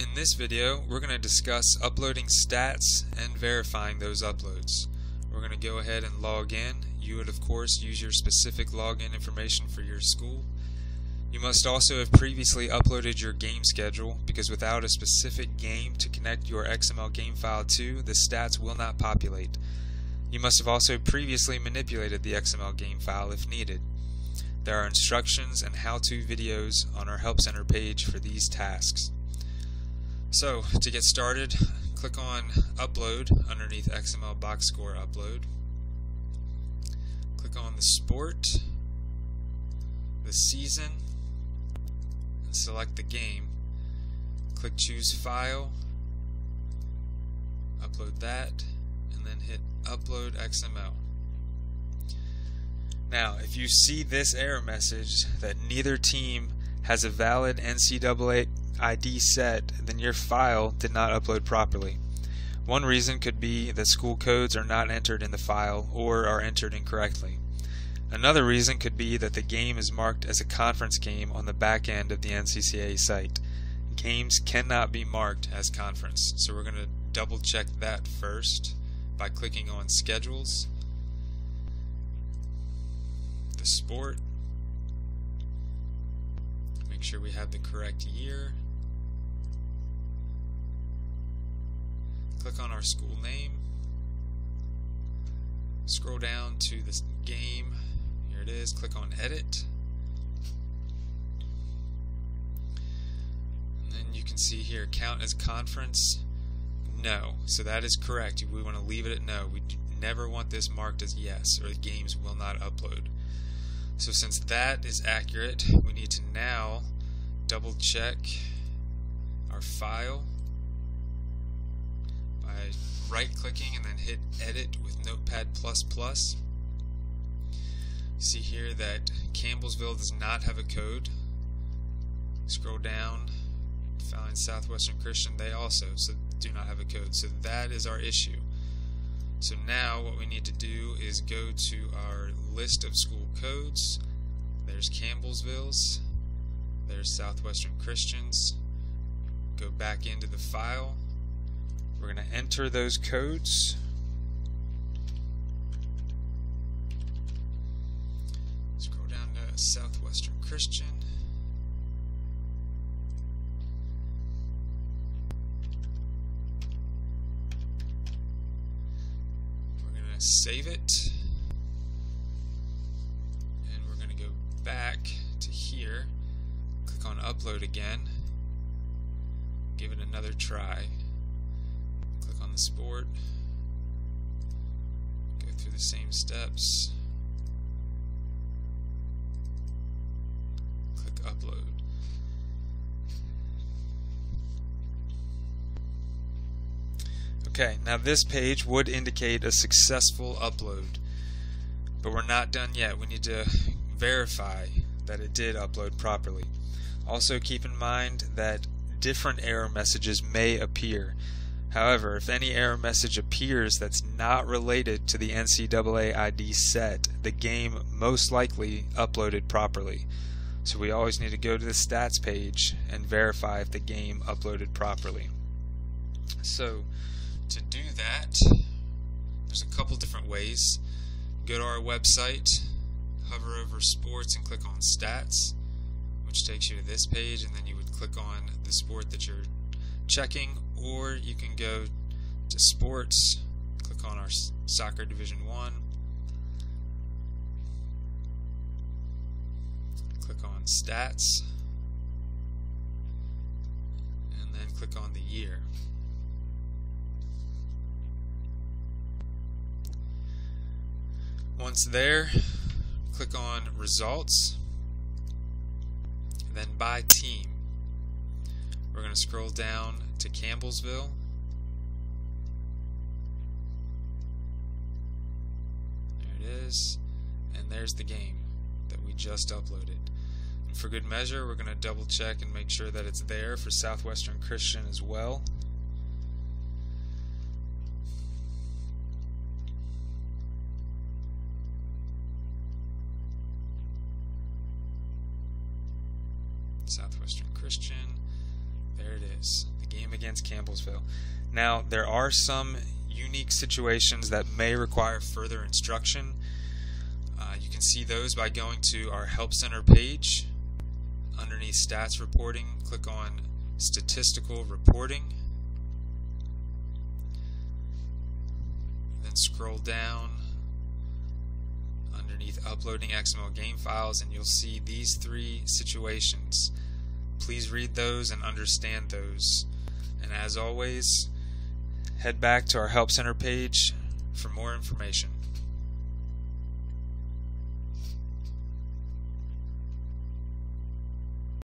In this video, we're going to discuss uploading stats and verifying those uploads. We're going to go ahead and log in. You would, of course, use your specific login information for your school. You must also have previously uploaded your game schedule because without a specific game to connect your XML game file to, the stats will not populate. You must have also previously manipulated the XML game file if needed. There are instructions and how-to videos on our Help Center page for these tasks. So, to get started, click on Upload underneath XML box score upload. Click on the sport, the season, and select the game. Click Choose File, upload that, and then hit Upload XML. Now, if you see this error message that neither team has a valid NCCAA ID set, then your file did not upload properly. One reason could be that school codes are not entered in the file or are entered incorrectly. Another reason could be that the game is marked as a conference game on the back end of the NCCAA site. Games cannot be marked as conference, so we're going to double check that first by clicking on Schedules, the Sport, make sure we have the correct year, click on our school name, scroll down to this game, here it is, click on Edit, and then you can see here, count as conference, no. So that is correct. We want to leave it at no. We never want this marked as yes, or the games will not upload. So since that is accurate, we need to now double check our file by right clicking and then hit edit with notepad++. See here that Campbellsville does not have a code. Scroll down, find Southwestern Christian, they also. So do not have a code. So that is our issue. So now what we need to do is go to our list of school codes. There's Campbellsville's. There's Southwestern Christians. Go back into the file. We're going to enter those codes. Scroll down to Southwestern Christian. We're going to save it and we're going to go back to here click on upload again give it another try the sport go through the same steps click upload Okay, now this page would indicate a successful upload, but we're not done yet. We need to verify that it did upload properly. Also keep in mind that different error messages may appear. However, if any error message appears that's not related to the NCCAA ID set, the game most likely uploaded properly. So we always need to go to the stats page and verify if the game uploaded properly. So to do that, there's a couple different ways. Go to our website, hover over sports and click on stats, which takes you to this page, and then you would click on the sport that you're checking, or you can go to sports, click on our soccer division 1, click on stats, and then click on the year. Once there, click on Results, then by team. We're going to scroll down to Campbellsville. There it is, and there's the game that we just uploaded. And for good measure, we're going to double check and make sure that it's there for Southwestern Christian as well. Southwestern Christian. There it is. The game against Campbellsville. Now, there are some unique situations that may require further instruction. Uh, you can see those by going to our Help Center page. Underneath Stats Reporting, click on Statistical Reporting. Then scroll down underneath Uploading XML game files and you'll see these three situations. Please read those and understand those. And as always, head back to our Help Center page for more information.